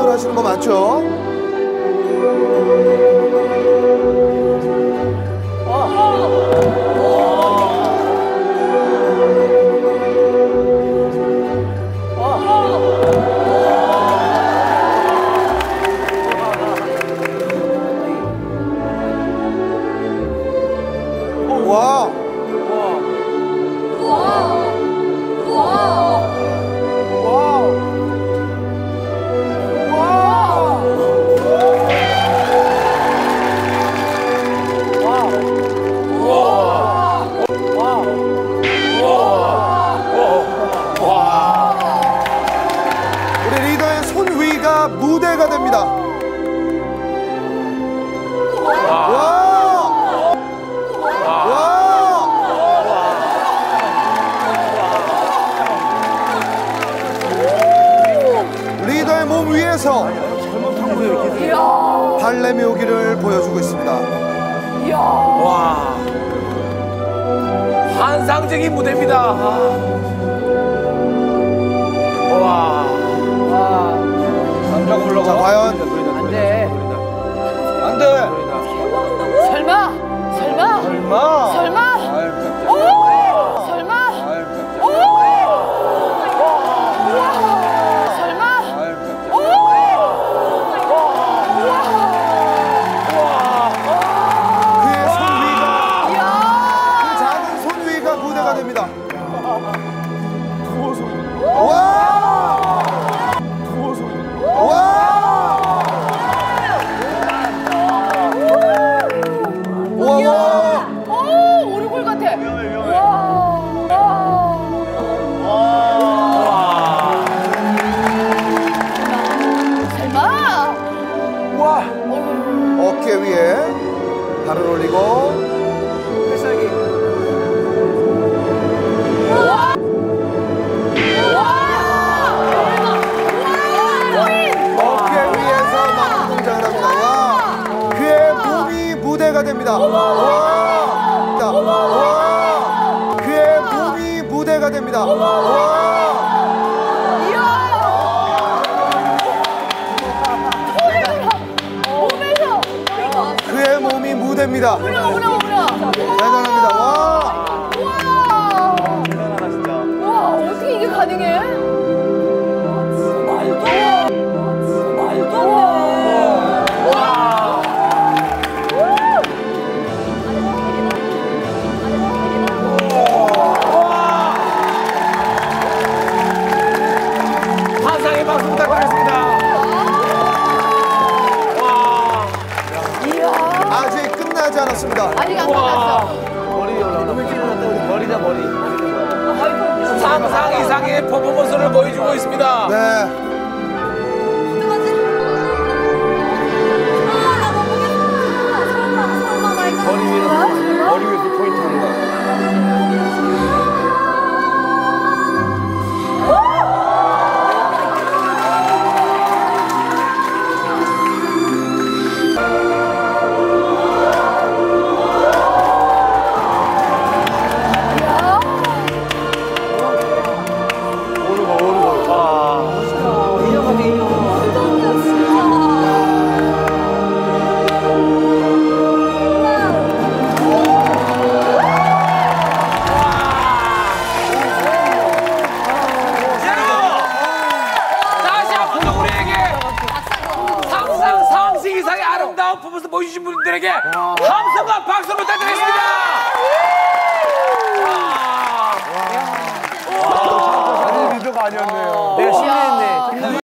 동작을 하시는 거 맞죠? 와. 리더의 몸 위에서 발레 묘기를 보여주고 있습니다. 와. 환상적인 무대입니다. 아. 와. 올라가. 자, 과연 됩니다. 와! 자, 와! 그의 몸이 무대가 됩니다. 와! 그의 몸이 무대입니다. 대단합니다. 와! 와! 끝나지 않았습니다. 아직 안 끝났어. 상상 이상의 퍼포먼스를 보여주고 있습니다. 네. 주신 분들에게 함성과 박수 부